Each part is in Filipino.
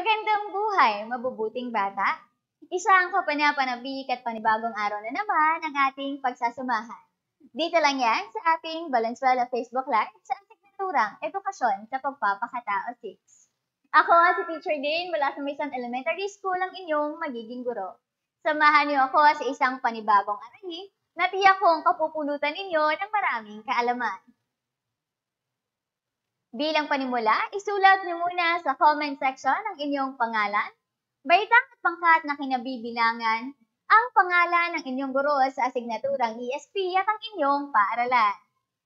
Magandang buhay, mabubuting bata. Isang kapanapanabik at panibagong araw na naman ang ating pagsasamahan. Dito lang yan sa ating Valenzuela Facebook Live sa asignaturang Edukasyon sa Pagpapakatao 6. Ako si Teacher Dane mula sa Mason Elementary School ang inyong magiging guro. Samahan niyo ako sa isang panibagong aralin na tiyak kong kapupulutan ninyo ng maraming kaalaman. Bilang panimula, isulat niyo muna sa comment section ang inyong pangalan, baitang at pangkat na kinabibilangan, ang pangalan ng inyong guro sa asignaturang ESP at ang inyong paaralan.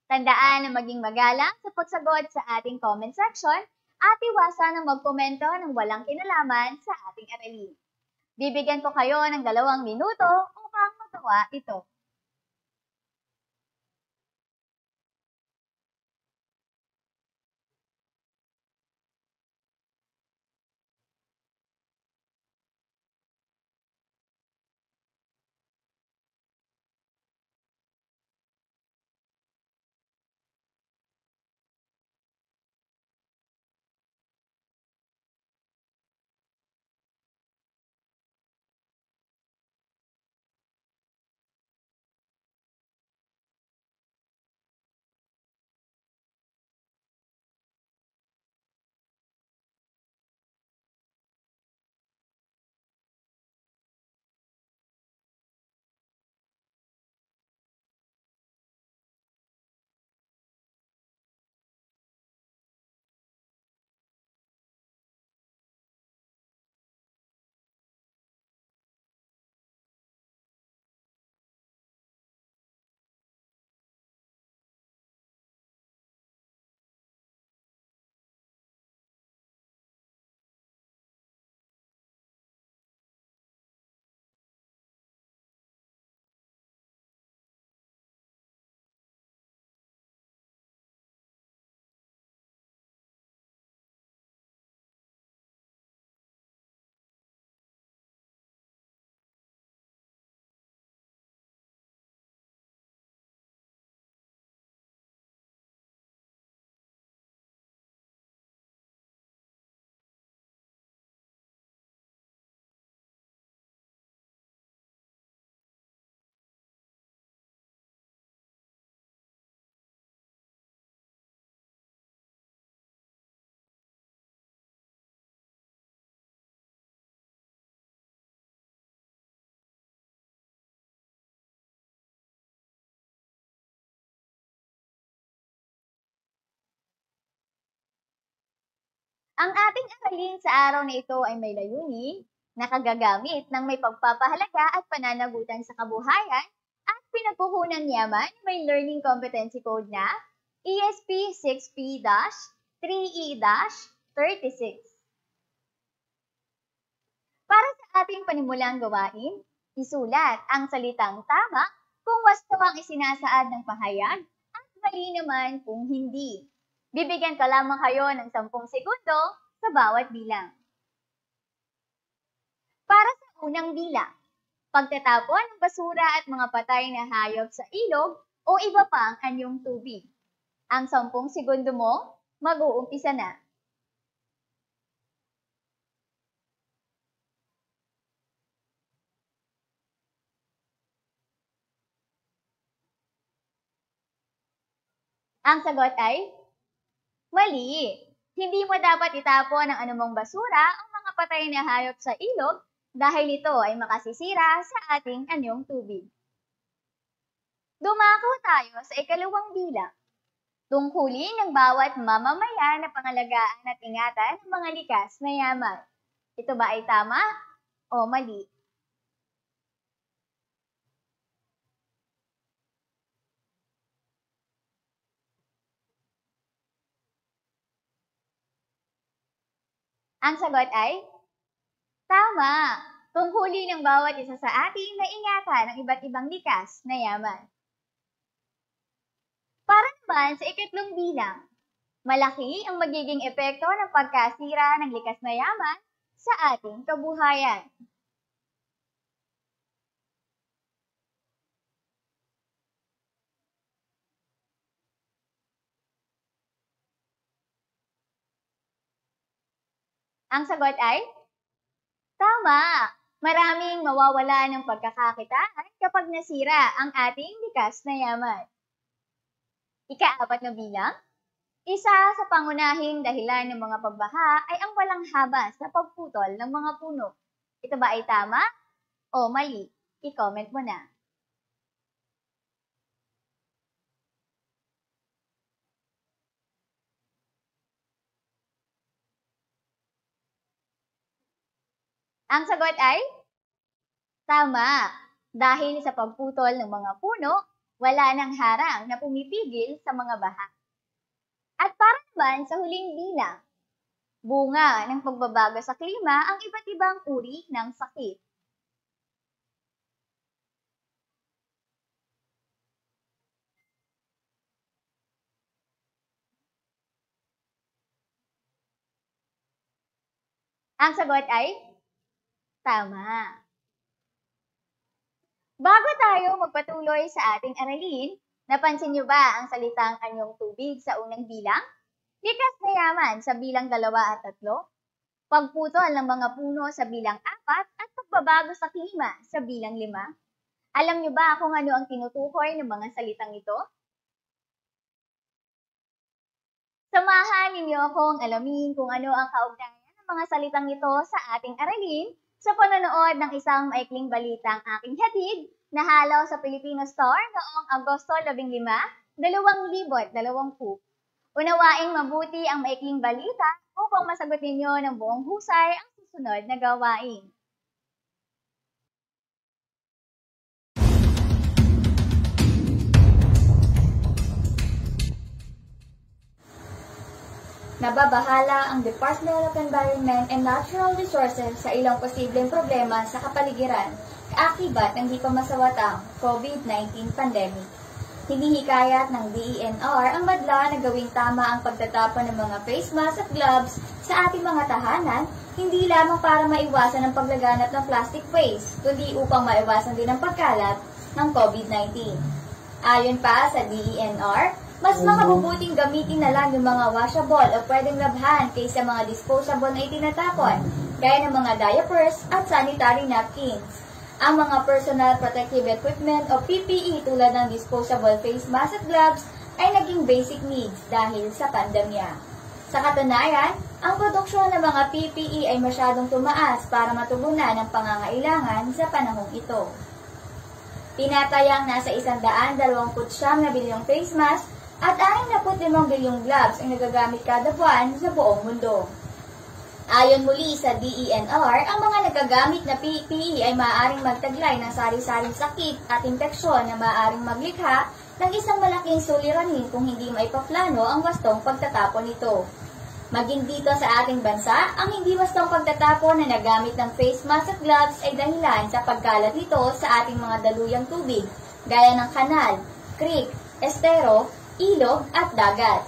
Tandaan na maging magalang sa pagsagot sa ating comment section at iwasan ang magkomento ng walang kinalaman sa ating aralin. Bibigyan ko kayo ng dalawang minuto upang magawa ito. Ang ating aralin sa araw na ito ay may layunin na kagagamit ng may pagpapahalaga at pananagutan sa kabuhayan at pinagkukunan yaman may Learning Competency Code na ESP 6P-3E-36. Para sa ating panimulang gawain, isulat ang salitang tama kung wasto ang isinasaad ng pahayag at mali naman kung hindi. Bibigyan ka lamang kayo ng 10 segundo sa bawat bilang. Para sa unang bilang, pagtatapon ng basura at mga patay na hayop sa ilog o iba pang anyong tubig. Ang 10 segundo mo, mag-uumpisa na. Ang sagot ay mali. Hindi mo dapat itapon ang anumang basura ang mga patay na hayop sa ilog dahil ito ay makasisira sa ating anyong tubig. Dumako tayo sa ikalawang bilang. Tungkulin ng bawat mamamayan na pangalagaan at ingatan ng mga likas na yaman. Ito ba ay tama o mali? Ang sagot ay, Tama! Tungkulin ng bawat isa sa atin na ingatan ang iba't ibang likas na yaman. Para naman sa ikatlong bilang, malaki ang magiging epekto ng pagkasira ng likas na yaman sa ating kabuhayan. Ang sagot ay tama. Maraming mawawala ng pagkakakitaan kapag nasira ang ating likas na yaman. Ikaapat na bilang, isa sa pangunahing dahilan ng mga pagbaha ay ang walang habas sa pagputol ng mga puno. Ito ba ay tama o mali? I-comment mo na. Ang sagot ay tama. Dahil sa pagputol ng mga puno, wala nang harang na pumipigil sa mga baha. At para naman sa huling bilang, bunga ng pagbabago sa klima ang iba't ibang uri ng sakit. Ang sagot ay tama. Bago tayo magpatuloy sa ating aralin, napansin niyo ba ang salitang anyong tubig sa unang bilang? Likas na yaman sa bilang dalawa at tatlo, pagputol ng mga puno sa bilang apat at pagbabago sa klima sa bilang lima. Alam niyo ba kung ano ang tinutukoy ng mga salitang ito? Samahan ninyo akong alamin kung ano ang kaugnayan ng mga salitang ito sa ating aralin sa panonood ng isang maikling balitang aking hatid na halaw sa Filipino Star noong Agosto 15, 2020. Unawaing mabuti ang maikling balita upang masagot ninyo ng buong husay ang susunod na gawain. Nababahala ang Department of Environment and Natural Resources sa ilang posibleng problema sa kapaligiran kaakibat ng di pa masawatang COVID-19 pandemic. Hinihikayat ng DENR ang madla na gawing tama ang pagtatapon ng mga face mask at gloves sa ating mga tahanan, hindi lamang para maiwasan ang paglaganap ng plastic waste, kundi upang maiwasan din ang pagkalat ng COVID-19. Ayon pa sa DENR, mas makabubuting gamitin na lang yung mga washable o pwedeng labhan kaysa mga disposable na itinatapon, gaya ng mga diapers at sanitary napkins. Ang mga personal protective equipment o PPE tulad ng disposable face mask at gloves ay naging basic needs dahil sa pandemya. Sa katunayan, ang produksyon ng mga PPE ay masyadong tumaas para matugunan ang pangangailangan sa panahong ito. Tinatayang nasa 129 na bilyong face mask at 65 bilyong gloves ang nagagamit kada buwan sa buong mundo. Ayon muli sa DENR, ang mga nagagamit na PPE ay maaaring magtaglay ng sari-saring sakit at impeksyon na maaaring maglikha ng isang malaking suliranin kung hindi maipaplano ang wastong pagtatapon nito. Maging dito sa ating bansa, ang hindi wastong pagtatapon na nagamit ng face mask at gloves ay dahilan sa pagkalat nito sa ating mga daluyang tubig, gaya ng kanal, creek, estero, ilog at dagat.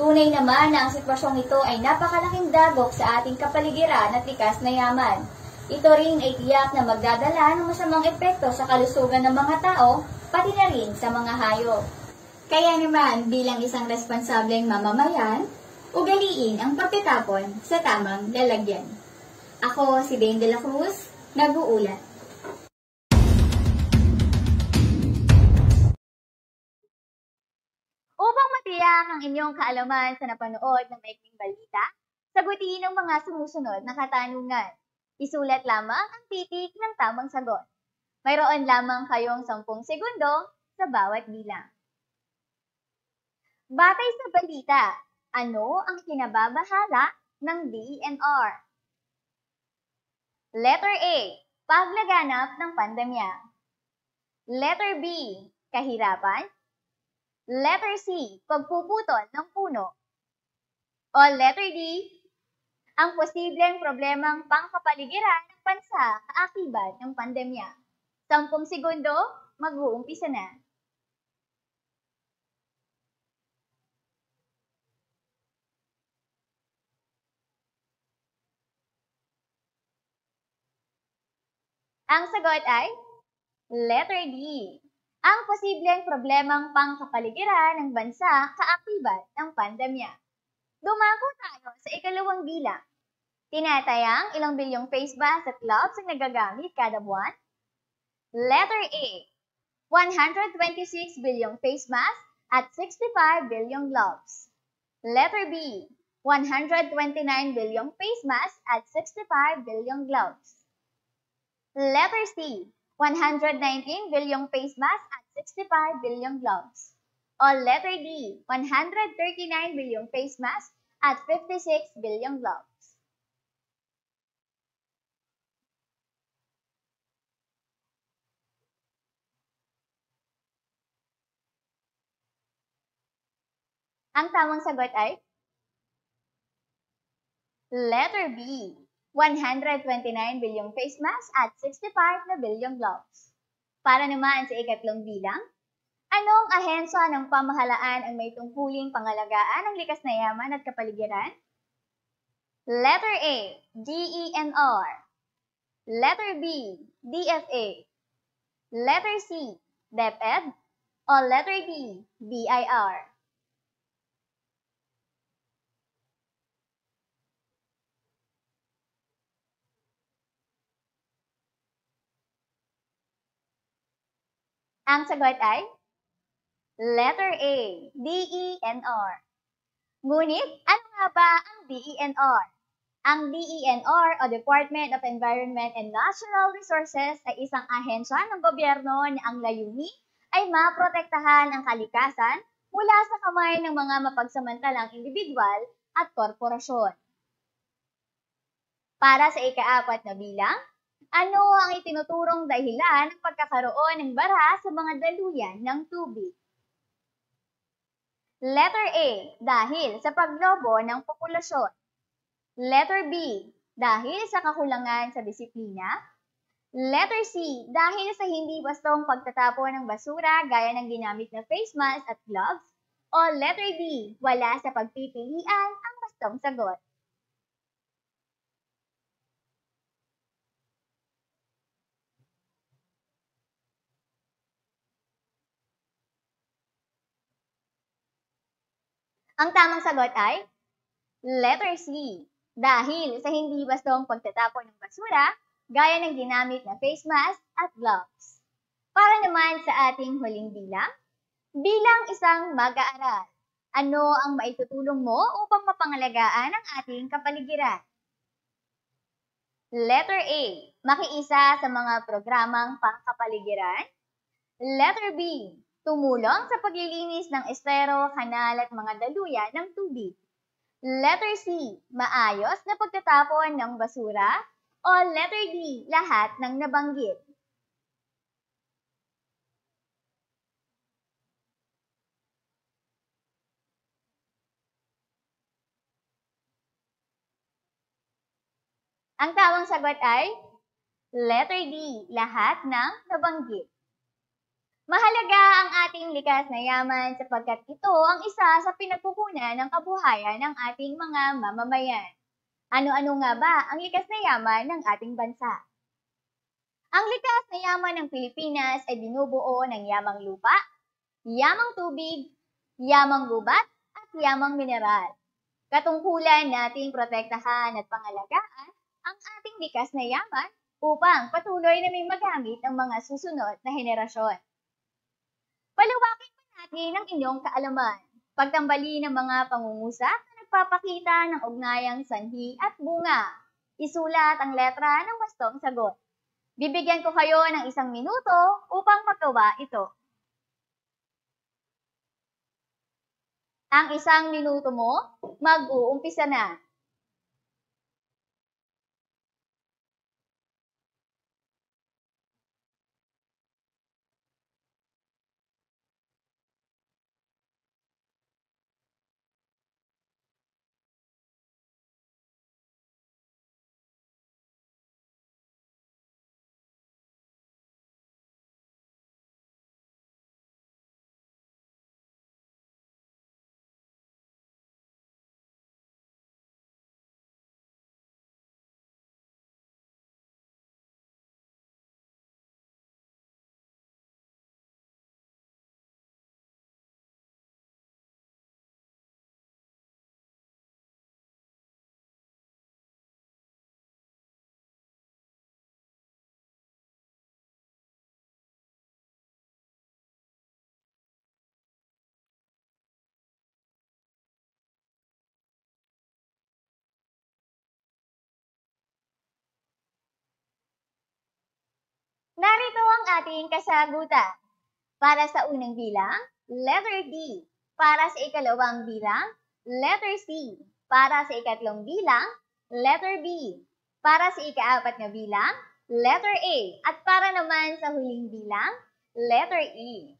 Tunay naman na ang sitwasyong ito ay napakalaking dagok sa ating kapaligiran at likas na yaman. Ito rin ay tiyak na magdadala ng masamang epekto sa kalusugan ng mga tao, pati na rin sa mga hayop. Kaya naman, bilang isang responsableng mamamayan, ugaliin ang pagtatapon sa tamang lalagyan. Ako si Dane De La Cruz, nag-uulat. Matiyak ang inyong kaalaman sa napanood ng maikling balita, sagutin ang mga sumusunod na katanungan. Isulat lamang ang titik ng tamang sagot. Mayroon lamang kayong 10 segundo sa bawat bilang. Batay sa balita, ano ang kinababahala ng DENR? Letter A, paglaganap ng pandemya. Letter B, kahirapan. Letter C, pagpuputol ng puno. O letter D, ang posibleng problemang pangkapaligiran ng bansa kaakibat ng pandemya. Sampung segundo, mag-uumpisa na. Ang sagot ay letter D ang posibleng problemang pangkapaligiran ng bansa kaakibat ng pandemya. Dumako tayo sa ikalawang bilang. Tinatayang ilang bilyong face masks at gloves ang nagagamit kada buwan? Letter A. 126 bilyong face masks at 65 bilyong gloves. Letter B. 129 bilyong face masks at 65 bilyong gloves. Letter C. 119 bilyong face masks at 65 bilyong gloves. O letter D. 139 bilyong face masks at 56 bilyong gloves. Ang tamang sagot ay Letter B. 129 bilyong face masks at 65 na bilyong gloves. Para naman sa ikatlong bilang, anong ahensya ng pamahalaan ang may tungkuling pangalagaan ng likas na yaman at kapaligiran? Letter A. DENR Letter B. DFA Letter C. DepEd o letter D. BIR Ang sagot ay letter A, DENR. Ngunit, ano nga ba ang DENR? Ang DENR o Department of Environment and Natural Resources ay isang ahensya ng gobyerno na ang layuni ay maprotektahan ang kalikasan mula sa kamay ng mga mapagsamantalang individual at korporasyon. Para sa ikaapat na bilang, ano ang itinuturong dahilan ng pagkakaroon ng bara sa mga daluyan ng tubig? Letter A, dahil sa paglobo ng populasyon. Letter B, dahil sa kakulangan sa disiplina. Letter C, dahil sa hindi bastong pagtatapon ng basura gaya ng ginamit na face mask at gloves. O letter D, wala sa pagpipilian ang bastong sagot. Ang tamang sagot ay letter C. Dahil sa hindi bastong pagtatapon ng basura, gaya ng ginamit na face mask at gloves. Para naman sa ating huling bilang, bilang isang mag-aaral, ano ang maitutulong mo upang mapangalagaan ang ating kapaligiran? Letter A, makiisa sa mga programang pangkapaligiran. Letter B, tumulong sa paglilinis ng estero, kanal at mga daluyan ng tubig. Letter C, maayos na pagtatapon ng basura. O letter D, lahat ng nabanggit. Ang tamang sagot ay letter D, lahat ng nabanggit. Mahalaga ang ating likas na yaman sapagkat ito ang isa sa pinagkukunan ng kabuhayan ng ating mga mamamayan. Ano-ano nga ba ang likas na yaman ng ating bansa? Ang likas na yaman ng Pilipinas ay binubuo ng yamang lupa, yamang tubig, yamang gubat, at yamang mineral. Katungkulan nating protektahan at pangalagaan ang ating likas na yaman upang patuloy na may magamit ang mga susunod na henerasyon. Palawakin pa natin ang inyong kaalaman. Pagtambali ng mga pangungusap na nagpapakita ng ugnayang sanhi at bunga. Isulat ang letra ng bastong sagot. Bibigyan ko kayo ng isang minuto upang magawa ito. Ang isang minuto mo, mag-uumpisa na. Narito ang ating kasagutan. Para sa unang bilang, letter D. Para sa ikalawang bilang, letter C. Para sa ikatlong bilang, letter B. Para sa ikaapat na bilang, letter A. At para naman sa huling bilang, letter E.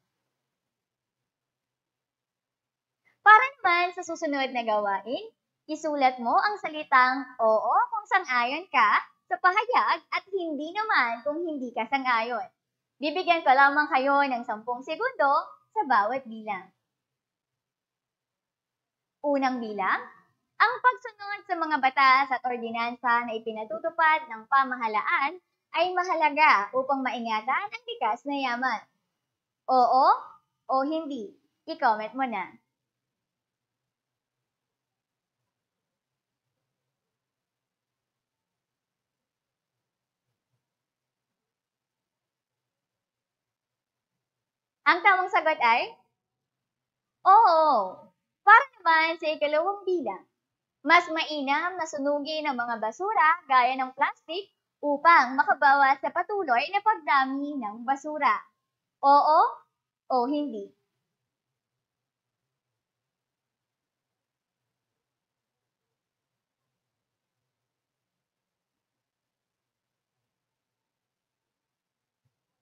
Para naman sa susunod na gawain, isulat mo ang salitang oo kung sang-ayon ka sa pahayag at hindi naman kung hindi ka sang-ayon. Bibigyan ko lamang kayo ng 10 segundo sa bawat bilang. Unang bilang, ang pagsunod sa mga batas at ordinansa na ipinatutupad ng pamahalaan ay mahalaga upang maingatan ang likas na yaman. Oo o hindi? I-comment mo na. Ang tamang sagot ay, Oo. Para naman sa ikalawang bilang, mas mainam na sunugin ang mga basura gaya ng plastic upang makabawas sa patuloy na pagdami ng basura. Oo o hindi.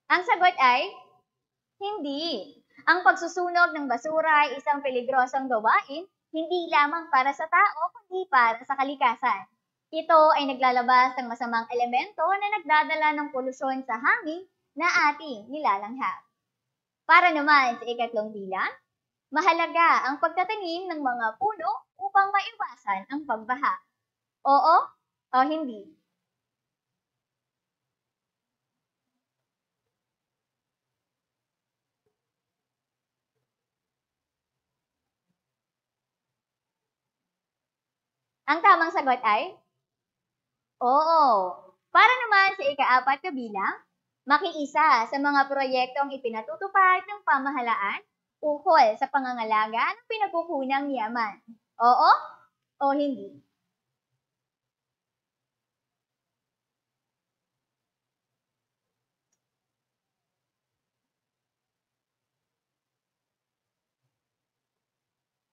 Ang sagot ay hindi. Ang pagsusunog ng basura ay isang peligrosong gawain, hindi lamang para sa tao, kundi para sa kalikasan. Ito ay naglalabas ng masamang elemento na nagdadala ng polusyon sa hangin na ating nilalanghap. Para naman sa ikatlong bilang, mahalaga ang pagtatanim ng mga puno upang maiwasan ang pagbaha. Oo o hindi? Ang tamang sagot ay, Oo. Para naman sa ikaapat na bilang, makiisa sa mga proyektong ipinatutupad ng pamahalaan ukol sa pangangalaga ng pinagkukunang yaman. Oo o hindi?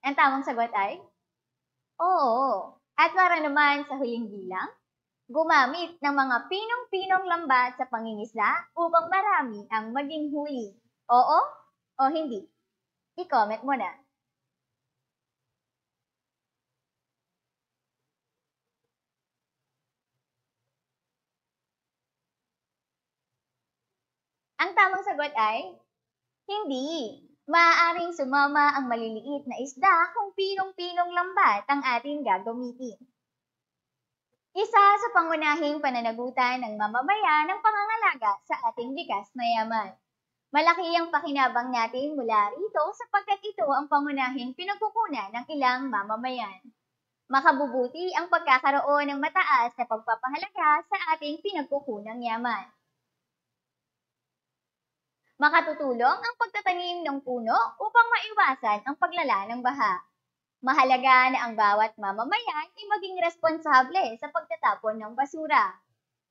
Ang tamang sagot ay, Oo. At para naman sa huling bilang, gumamit ng mga pinong-pinong lambat sa pangingisda upang marami ang maging huli. Oo o hindi? I-comment mo na. Ang tamang sagot ay, hindi. Maaaring sumama ang maliliit na isda kung pinong-pinong lambat ang ating gagamitin. Isa sa pangunahing pananagutan ng mamamayan ng pangangalaga sa ating likas na yaman. Malaki ang pakinabang natin mula rito sapagkat ito ang pangunahing pinagkukunan ng ilang mamamayan. Makabubuti ang pagkakaroon ng mataas na pagpapahalaga sa ating pinagkukunang yaman. Makatutulong ang pagtatanim ng puno upang maiwasan ang paglala ng baha. Mahalaga na ang bawat mamamayan ay maging responsable sa pagtatapon ng basura.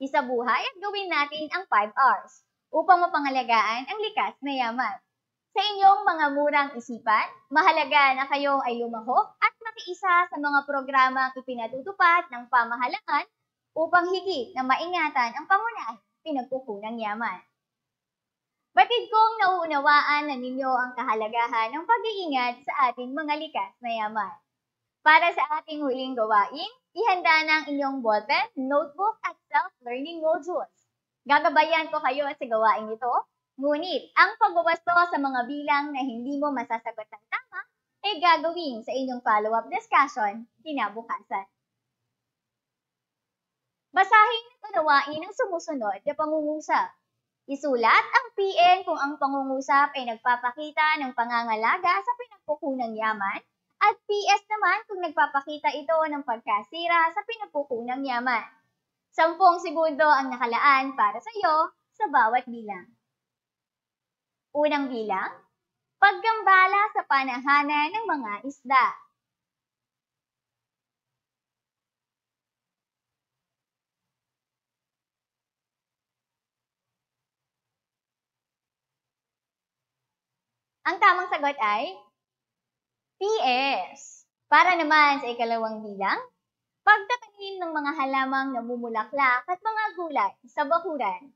Isabuhay at gawin natin ang 5 R's upang mapangalagaan ang likas na yaman. Sa inyong mga murang isipan, mahalaga na kayo ay lumahok at makiisa sa mga programang ipinatutupad ng pamahalaan upang higit na maingatan ang pangunahing pinagkukunang yaman. Batid kong nauunawaan na ninyo ang kahalagahan ng pag-iingat sa ating mga likas na yaman. Para sa ating huling gawain, ihanda na ang inyong ballpen, notebook at self-learning modules. Gagabayan ko kayo sa gawain ito, ngunit ang pagbabasto sa mga bilang na hindi mo masasagot ng tama ay gagawin sa inyong follow-up discussion kinabukasan. Basahin at unawain ang sumusunod na pangungusap. Isulat ang PN kung ang pangungusap ay nagpapakita ng pangangalaga sa pinagkukunang yaman at PS naman kung nagpapakita ito ng pagkasira sa pinagkukunang yaman. Sampung segundo ang nakalaan para sa iyo sa bawat bilang. Unang bilang, paggambala sa panahanan ng mga isda. Ang tamang sagot ay PS. Para naman sa ikalawang bilang, pagtatanim ng mga halamang namumulaklak at mga gulay sa bakuran.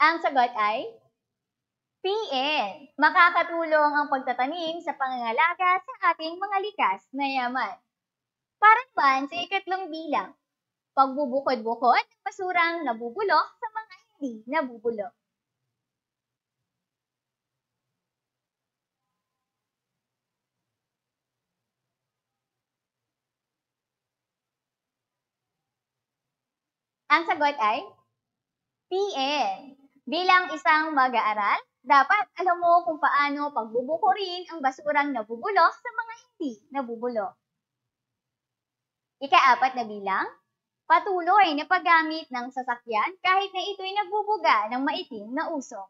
Ang sagot ay PN. Makakatulong ang pagtatanim sa pangangalaga sa ating mga likas na yaman. Para naman sa ikatlong bilang, pagbubukod-bukod ng basurang nabubulok sa mga hindi nabubulok. Ang sagot ay PN. Bilang isang mag-aaral, dapat alam mo kung paano pagbubukurin ang basurang nabubulok sa mga hindi nabubulok. Ika-apat na bilang, patuloy na paggamit ng sasakyan kahit na ito'y nagbubuga ng maitim na usok.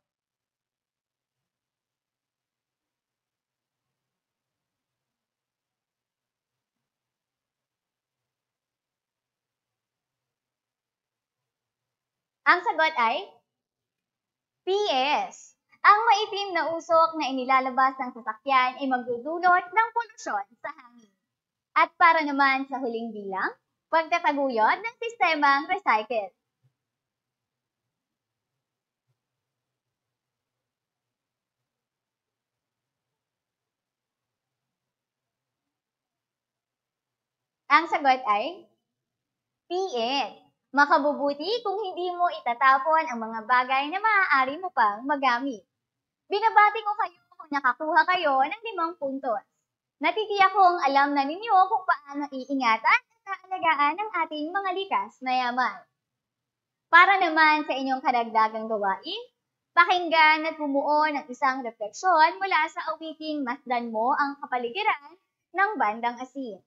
Ang sagot ay PS. Ang maitim na usok na inilalabas ng sasakyan ay magdudulot ng polusyon sa hangin. At para naman sa huling bilang, pagtataguyod ng sistemang recycle. Ang sagot ay PN. Makabubuti kung hindi mo itatapon ang mga bagay na maaari mo pang magamit. Binabati ko kayo kung nakakuha kayo ng limang puntos. Natitiyak kong alam na ninyo kung paano iingatan at aalagaan ang ating mga likas na yaman. Para naman sa inyong karagdagang gawain, pakinggan at bumuo ng isang refleksyon mula sa awiting Masdan mo ang kapaligiran ng bandang asin.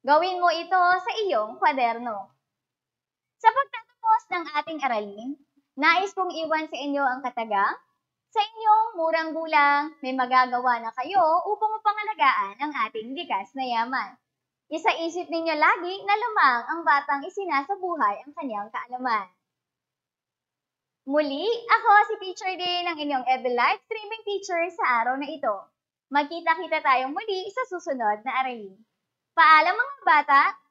Gawin mo ito sa iyong kwaderno. Sa pagtatapos ng ating aralin, nais kong iwan sa inyo ang katagang, sa inyong murang gulang, may magagawa na kayo upang mapangalagaan ang ating likas na yaman. Isa-isip ninyo lagi na lamang ang batang isinasabuhay ang kanyang kaalaman. Muli, ako si Teacher Day ng inyong Ever Life Streaming Teacher sa araw na ito. Magkita-kita tayong muli sa susunod na aralin. Paalam mga bata!